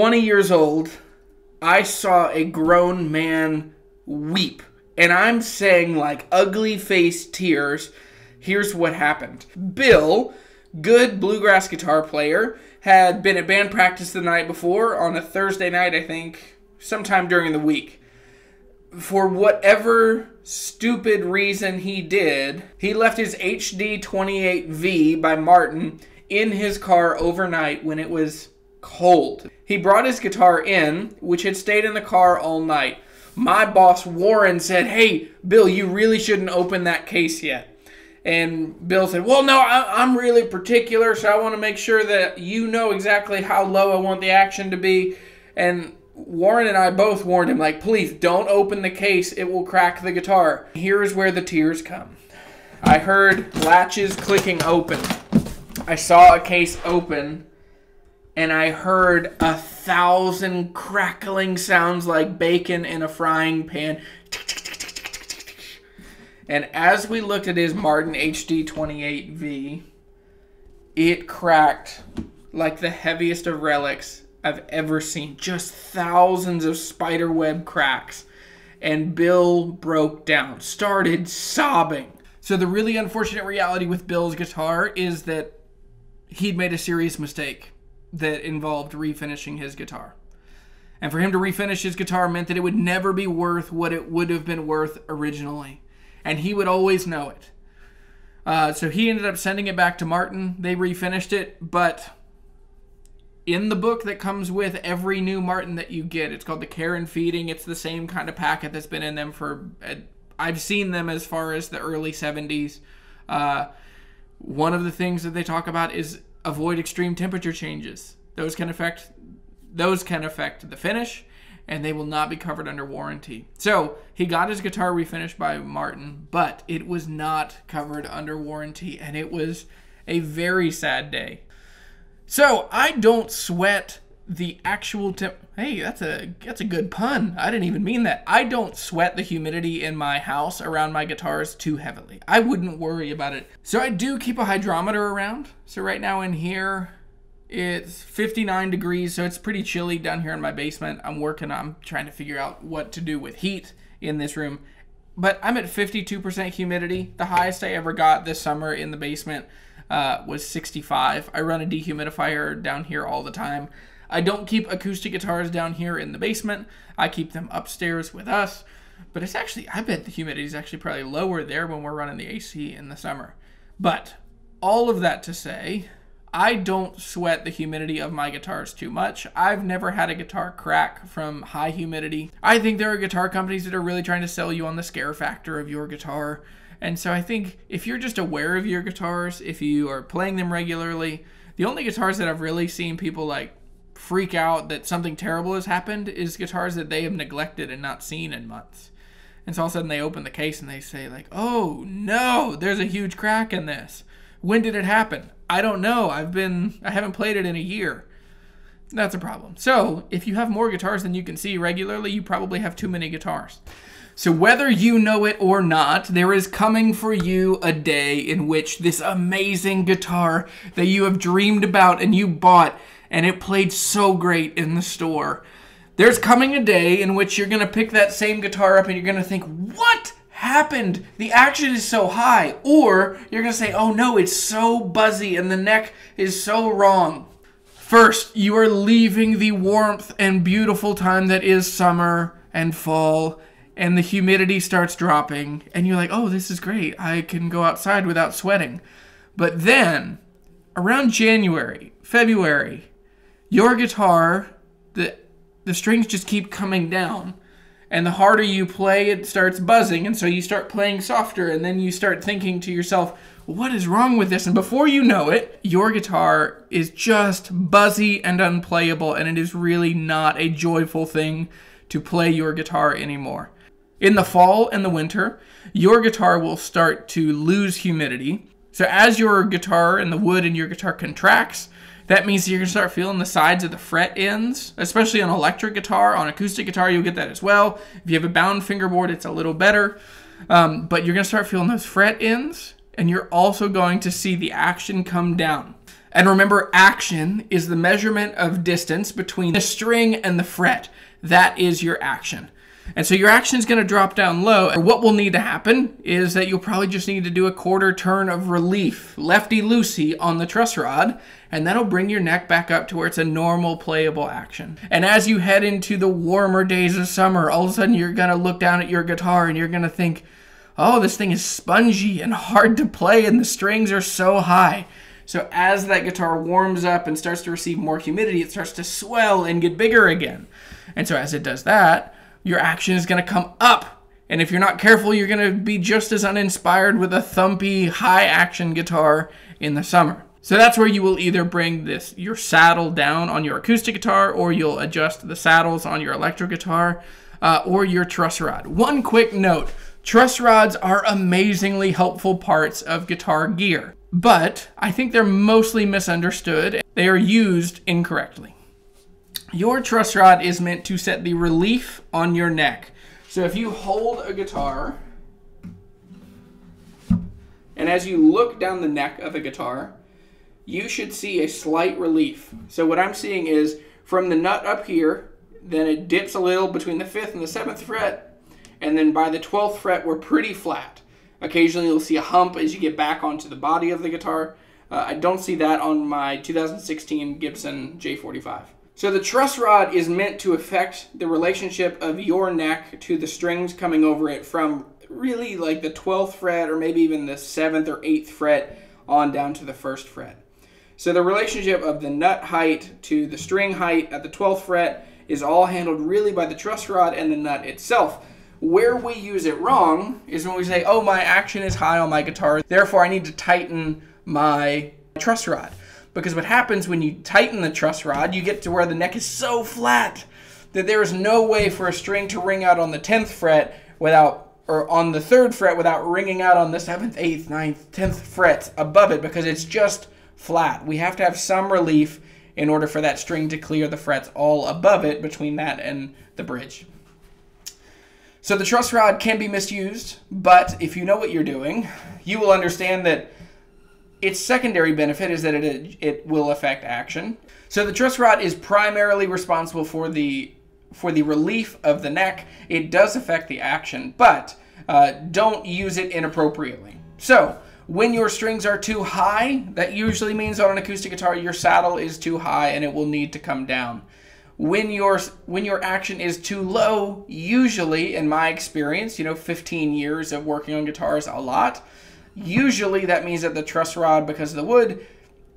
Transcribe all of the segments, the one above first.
20 years old, I saw a grown man weep. And I'm saying like ugly face tears. Here's what happened Bill, good bluegrass guitar player, had been at band practice the night before on a Thursday night, I think, sometime during the week. For whatever stupid reason he did, he left his HD 28V by Martin in his car overnight when it was cold. He brought his guitar in, which had stayed in the car all night. My boss Warren said, Hey, Bill, you really shouldn't open that case yet. And Bill said, Well, no, I, am really particular, so I want to make sure that you know exactly how low I want the action to be. And Warren and I both warned him, like, please don't open the case, it will crack the guitar. Here's where the tears come. I heard latches clicking open. I saw a case open, and I heard a thousand crackling sounds like bacon in a frying pan. And as we looked at his Martin HD 28V, it cracked like the heaviest of relics I've ever seen. Just thousands of spider web cracks. And Bill broke down, started sobbing. So, the really unfortunate reality with Bill's guitar is that he'd made a serious mistake that involved refinishing his guitar. And for him to refinish his guitar meant that it would never be worth what it would have been worth originally. And he would always know it. Uh, so he ended up sending it back to Martin. They refinished it, but in the book that comes with every new Martin that you get. It's called the Care and Feeding. It's the same kind of packet that's been in them for. Uh, I've seen them as far as the early 70s. Uh, one of the things that they talk about is avoid extreme temperature changes. Those can affect those can affect the finish and they will not be covered under warranty. So, he got his guitar refinished by Martin, but it was not covered under warranty and it was a very sad day. So I don't sweat the actual temp. Hey, that's a that's a good pun. I didn't even mean that. I don't sweat the humidity in my house around my guitars too heavily. I wouldn't worry about it. So I do keep a hydrometer around. So right now in here, it's 59 degrees, so it's pretty chilly down here in my basement. I'm working I'm trying to figure out what to do with heat in this room. But I'm at 52% humidity, the highest I ever got this summer in the basement uh, was 65. I run a dehumidifier down here all the time. I don't keep acoustic guitars down here in the basement. I keep them upstairs with us. But it's actually, I bet the humidity is actually probably lower there when we're running the AC in the summer. But all of that to say, I don't sweat the humidity of my guitars too much. I've never had a guitar crack from high humidity. I think there are guitar companies that are really trying to sell you on the scare factor of your guitar. And so I think if you're just aware of your guitars, if you are playing them regularly, the only guitars that I've really seen people like freak out that something terrible has happened is guitars that they have neglected and not seen in months. And so all of a sudden they open the case and they say like, "Oh no, there's a huge crack in this. When did it happen? I don't know. I've been I haven't played it in a year." That's a problem. So, if you have more guitars than you can see regularly, you probably have too many guitars. So, whether you know it or not, there is coming for you a day in which this amazing guitar that you have dreamed about and you bought and it played so great in the store. There's coming a day in which you're going to pick that same guitar up and you're going to think, what happened? The action is so high. Or you're going to say, oh no, it's so buzzy and the neck is so wrong. First, you are leaving the warmth and beautiful time that is summer and fall and the humidity starts dropping and you're like, "Oh, this is great. I can go outside without sweating." But then around January, February, your guitar, the the strings just keep coming down. And the harder you play, it starts buzzing, and so you start playing softer, and then you start thinking to yourself, what is wrong with this? And before you know it, your guitar is just buzzy and unplayable, and it is really not a joyful thing to play your guitar anymore. In the fall and the winter, your guitar will start to lose humidity. So as your guitar and the wood in your guitar contracts, that means you're going to start feeling the sides of the fret ends, especially on electric guitar. On acoustic guitar, you'll get that as well. If you have a bound fingerboard, it's a little better. Um, but you're going to start feeling those fret ends, and you're also going to see the action come down. And remember, action is the measurement of distance between the string and the fret. That is your action. And so your action is going to drop down low. And what will need to happen is that you'll probably just need to do a quarter turn of relief, lefty loosey on the truss rod, and that'll bring your neck back up to where it's a normal playable action. And as you head into the warmer days of summer, all of a sudden you're going to look down at your guitar and you're going to think, oh, this thing is spongy and hard to play, and the strings are so high. So as that guitar warms up and starts to receive more humidity, it starts to swell and get bigger again. And so as it does that, your action is going to come up. And if you're not careful, you're going to be just as uninspired with a thumpy, high action guitar in the summer. So that's where you will either bring this your saddle down on your acoustic guitar, or you'll adjust the saddles on your electric guitar, uh, or your truss rod. One quick note: truss rods are amazingly helpful parts of guitar gear, but I think they're mostly misunderstood. They are used incorrectly. Your truss rod is meant to set the relief on your neck. So if you hold a guitar, and as you look down the neck of a guitar, you should see a slight relief. So what I'm seeing is from the nut up here, then it dips a little between the 5th and the 7th fret, and then by the 12th fret, we're pretty flat. Occasionally you'll see a hump as you get back onto the body of the guitar. Uh, I don't see that on my 2016 Gibson J45. So the truss rod is meant to affect the relationship of your neck to the strings coming over it from really like the 12th fret or maybe even the 7th or 8th fret on down to the 1st fret. So the relationship of the nut height to the string height at the 12th fret is all handled really by the truss rod and the nut itself. Where we use it wrong is when we say, oh, my action is high on my guitar, therefore I need to tighten my truss rod. Because what happens when you tighten the truss rod, you get to where the neck is so flat that there is no way for a string to ring out on the 10th fret without, or on the 3rd fret without ringing out on the 7th, 8th, 9th, 10th frets above it because it's just flat. We have to have some relief in order for that string to clear the frets all above it between that and the bridge. So the truss rod can be misused, but if you know what you're doing, you will understand that its secondary benefit is that it, it will affect action. So the truss rod is primarily responsible for the for the relief of the neck. It does affect the action, but uh, don't use it inappropriately. So when your strings are too high, that usually means on an acoustic guitar your saddle is too high and it will need to come down. When your when your action is too low, usually in my experience, you know, 15 years of working on guitars a lot, Usually that means that the truss rod, because of the wood,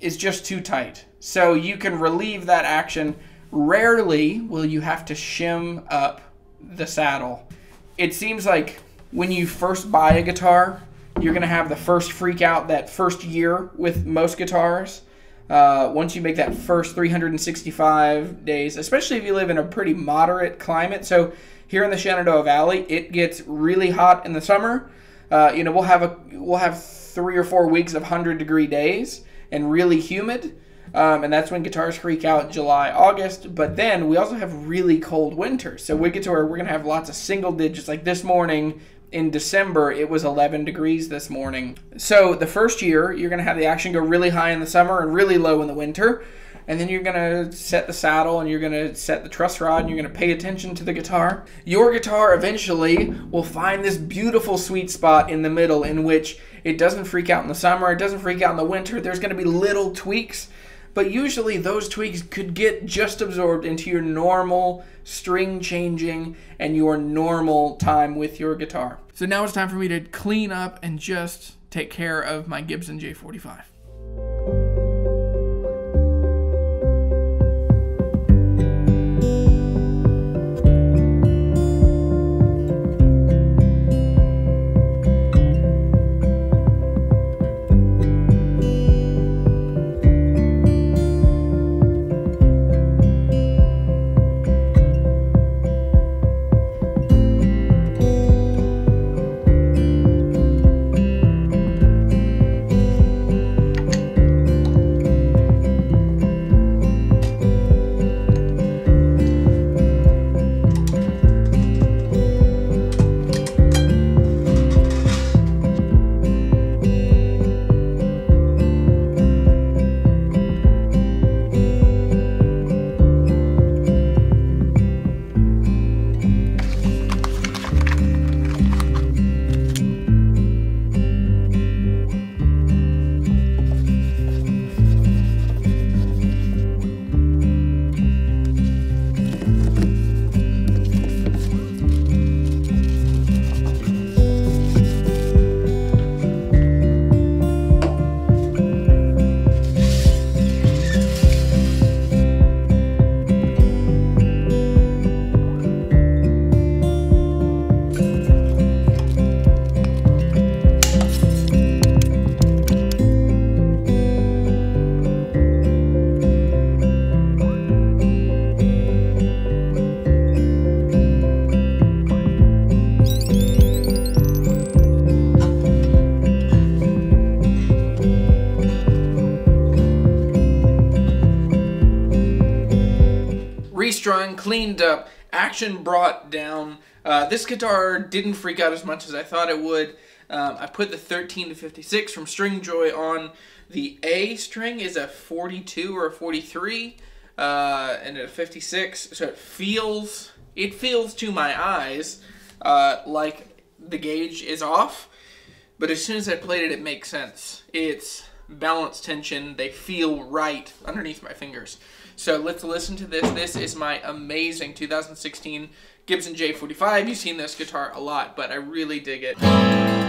is just too tight. So you can relieve that action. Rarely will you have to shim up the saddle. It seems like when you first buy a guitar, you're going to have the first freak out that first year with most guitars. Uh, once you make that first 365 days, especially if you live in a pretty moderate climate. So here in the Shenandoah Valley, it gets really hot in the summer uh, you know, we'll have a we'll have three or four weeks of hundred degree days and really humid, um, and that's when guitars freak out July, August. But then we also have really cold winters, so we get to where we're gonna have lots of single digits. Like this morning in December, it was 11 degrees this morning. So the first year, you're gonna have the action go really high in the summer and really low in the winter and then you're going to set the saddle and you're going to set the truss rod and you're going to pay attention to the guitar. Your guitar eventually will find this beautiful sweet spot in the middle in which it doesn't freak out in the summer, it doesn't freak out in the winter. There's going to be little tweaks, but usually those tweaks could get just absorbed into your normal string changing and your normal time with your guitar. So now it's time for me to clean up and just take care of my Gibson J45. Cleaned up, action brought down. Uh, this guitar didn't freak out as much as I thought it would. Um, I put the 13 to 56 from Stringjoy on. The A string is a 42 or a 43, uh, and a 56, so it feels it feels to my eyes uh, like the gauge is off. But as soon as I played it, it makes sense. It's balance tension. They feel right underneath my fingers. So let's listen to this. This is my amazing 2016 Gibson J45. You've seen this guitar a lot, but I really dig it.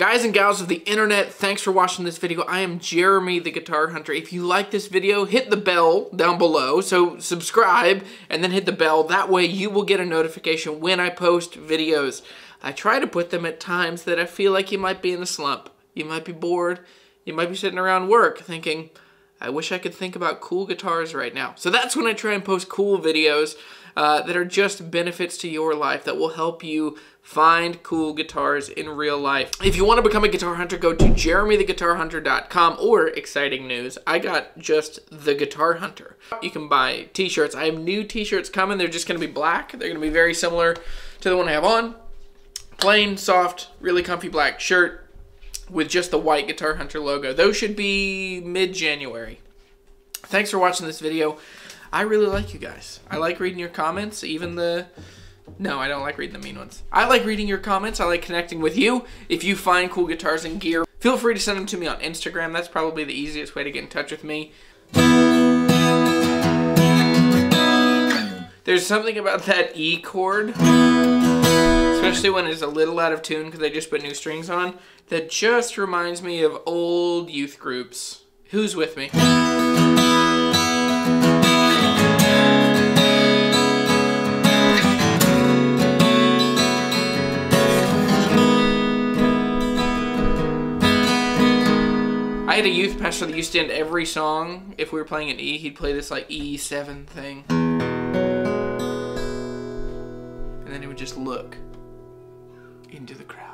Guys and gals of the internet, thanks for watching this video. I am Jeremy the Guitar Hunter. If you like this video, hit the bell down below. So subscribe and then hit the bell. That way you will get a notification when I post videos. I try to put them at times that I feel like you might be in a slump. You might be bored. You might be sitting around work thinking, I wish I could think about cool guitars right now. So that's when I try and post cool videos uh, that are just benefits to your life that will help you find cool guitars in real life. If you want to become a guitar hunter, go to jeremytheguitarhunter.com or exciting news, I got just the Guitar Hunter. You can buy t-shirts. I have new t-shirts coming. They're just going to be black. They're going to be very similar to the one I have on. Plain, soft, really comfy black shirt with just the white Guitar Hunter logo. Those should be mid-January. Thanks for watching this video. I really like you guys. I like reading your comments, even the... No, I don't like reading the mean ones. I like reading your comments. I like connecting with you. If you find cool guitars and gear, feel free to send them to me on Instagram. That's probably the easiest way to get in touch with me. There's something about that E chord, especially when it's a little out of tune because they just put new strings on, that just reminds me of old youth groups. Who's with me? I had a youth pastor that used to end every song, if we were playing an E, he'd play this like E7 thing. And then he would just look into the crowd.